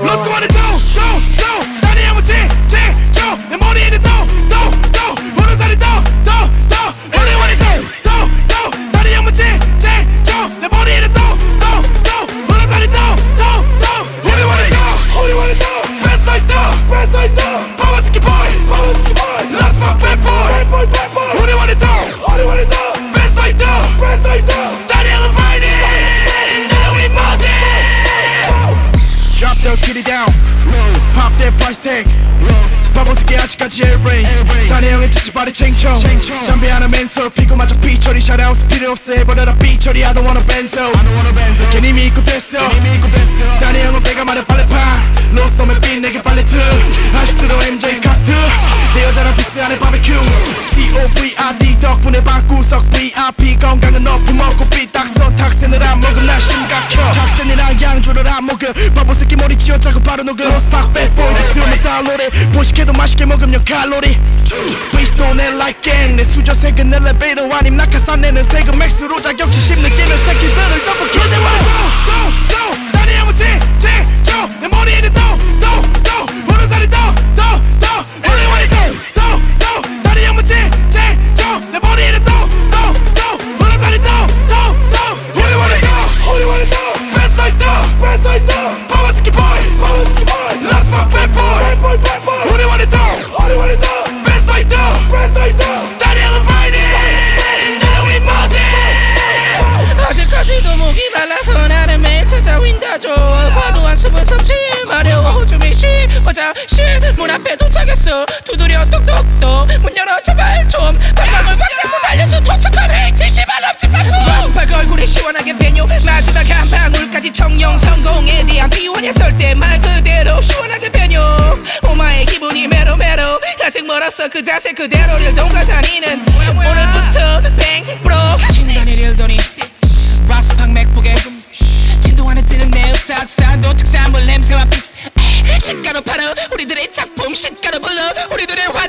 로스 원에 the kitty down. Pop that price tag. 바보스게 아직까지 airbrain 다리 형의 지치발이 챙청 담배 하나 맨솔 피고 마저 삐처리. 샤라웃 스피드 없어 해버려라 삐처리 I don't wanna benzo. 괜히 믿고 됐어. 다리 형은 배가 많아 빨리 파. 로스 놈의 빛 내게 빨리 트. 아직도 MJ 카스트. 내 여자랑 비스 안에 바베큐. COVRD 덕분에 방구석 VIP 건강은 높은 먹고 안 먹음 나심 양주를 안 먹어 바보 새끼 머리 쥐어짜고 바로 녹음 로스팍 백보이 비트면 다운로드 보식해도 맛있게 먹으면 칼로리. Please don't act like gang 내 수저색은 엘리베이터 아님 낙하산 내는 세금 맥스로 자격지 심 느끼는 새끼들을 전부 기대와 찾아줘 과도한 숨은 섭취 마려워 호주미시. 화장실 문 앞에 도착했어. 두드려 똑똑똑. 문 열어 제발 좀. 발광을 꽉 잡고 달려서 도착한 헤이티 씨발 넘치 밥솥 발광 얼굴이 시원하게 배뇨. 마지막 한 방울까지 청룡 성공에 대한 비원이야 절대 말 그대로 시원하게 배뇨. 오마이 기분이 메로메로. 가득 멀었어. 그 자세 그대로를 동가다니는 today.